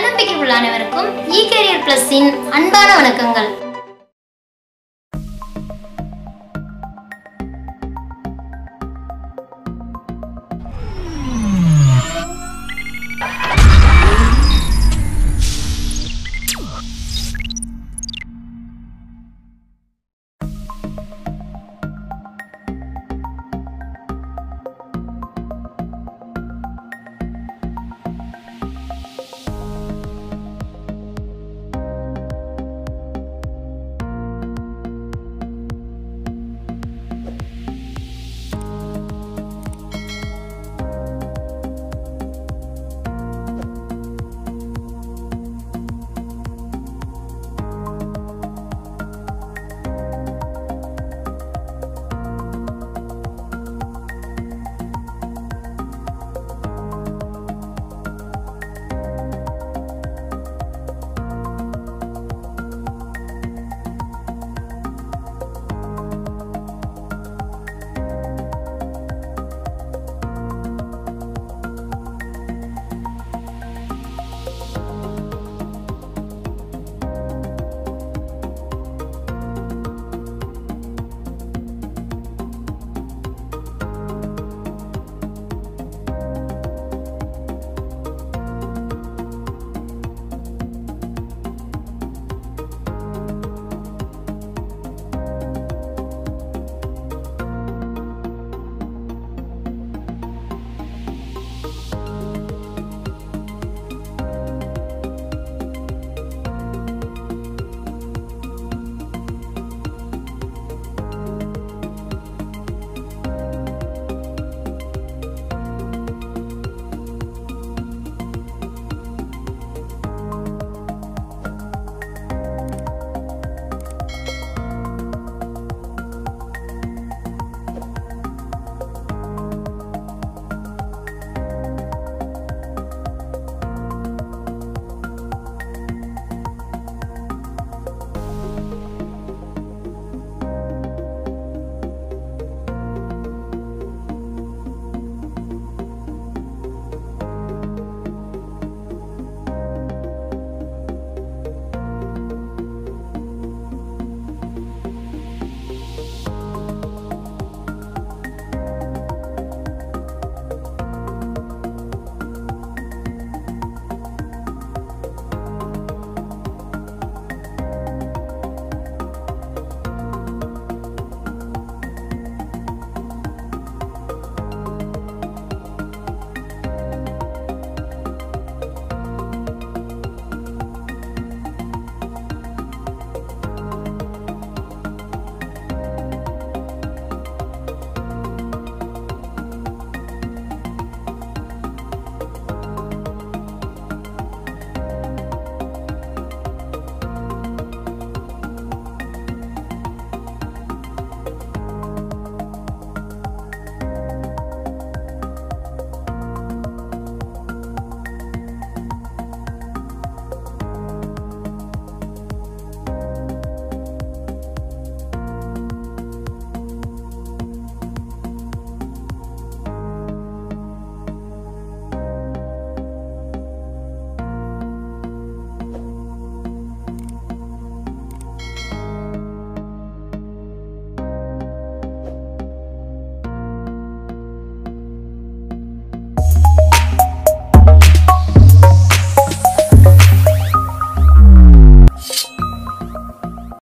தன்னம்பிக்கை உள்ளானவருக்கும் இ கேரியர் பிளஸின் அன்பான வணக்கங்கள்.